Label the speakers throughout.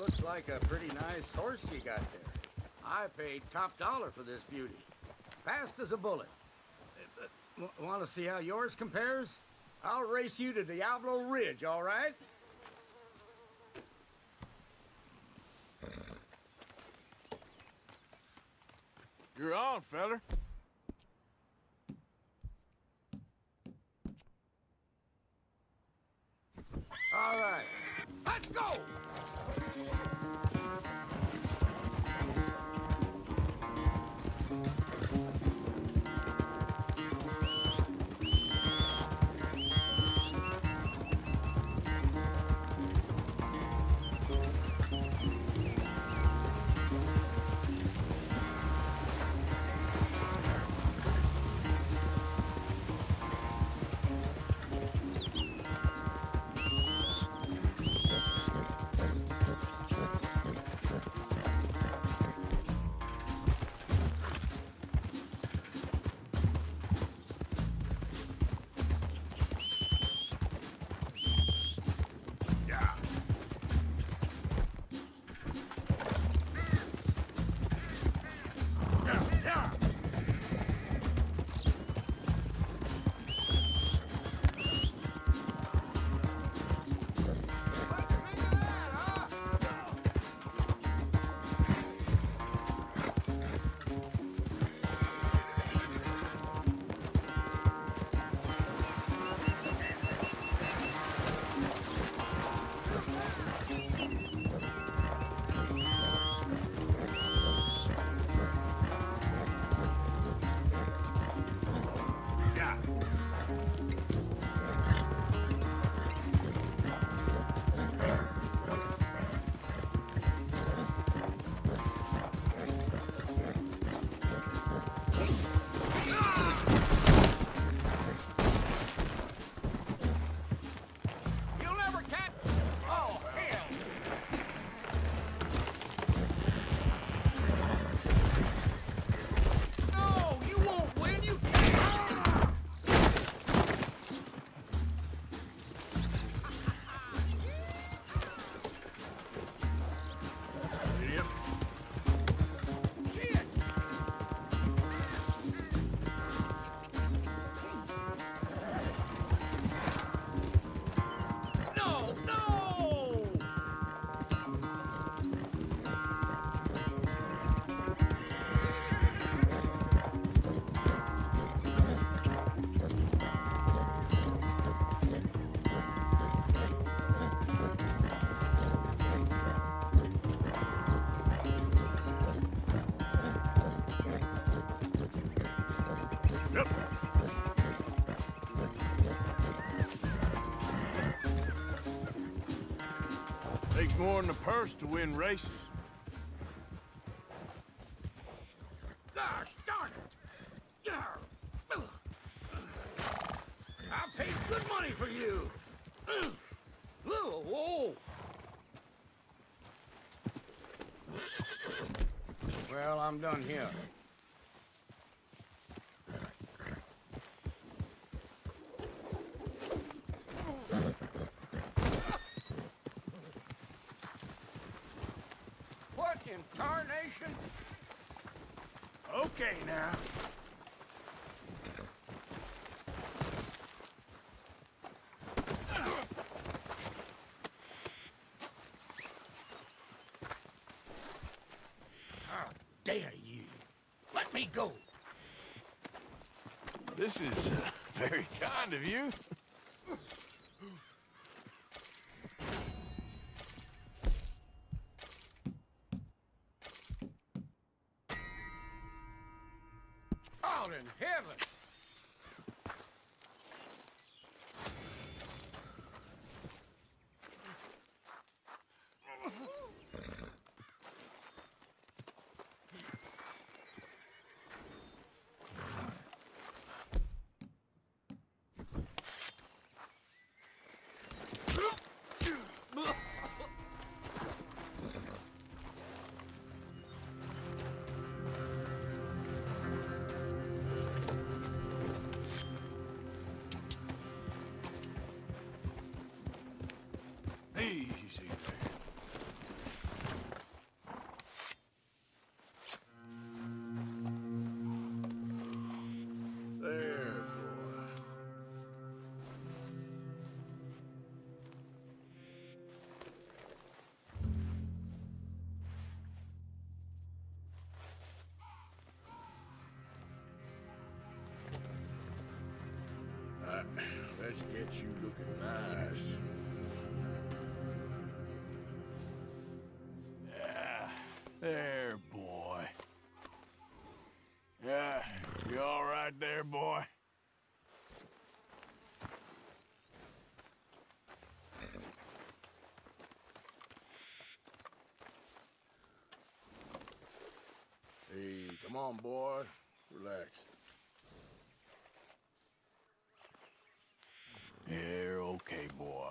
Speaker 1: looks like a pretty nice horse you got there. I paid top dollar for this beauty. Fast as a bullet. Uh, uh, Want to see how yours compares? I'll race you to Diablo Ridge, all right?
Speaker 2: You're on, feller.
Speaker 1: All right, let's go!
Speaker 2: Takes more than a purse to win races.
Speaker 1: Gosh darn it! I paid good money for you! Whoa! Well, I'm done here. What in
Speaker 2: Okay now.
Speaker 1: How dare you? Let me go!
Speaker 2: This is uh, very kind of you.
Speaker 1: Out in heaven!
Speaker 2: Easy. There, boy. Uh, let's get you looking nice. There, boy. Yeah, you all right there, boy? Hey, come on, boy. Relax. You're okay, boy.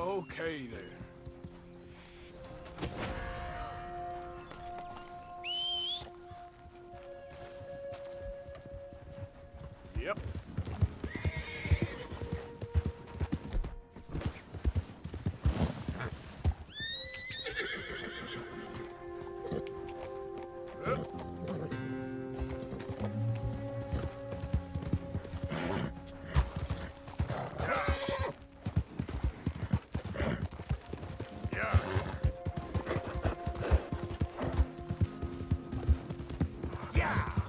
Speaker 2: Okay, there. Yeah.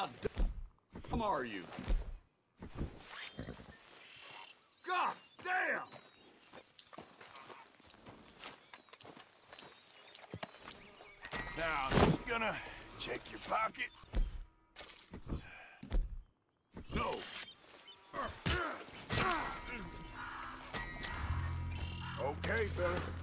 Speaker 3: How dumb are you? God damn!
Speaker 2: Now, I'm just gonna check your pockets.
Speaker 3: No!
Speaker 2: Okay, fella.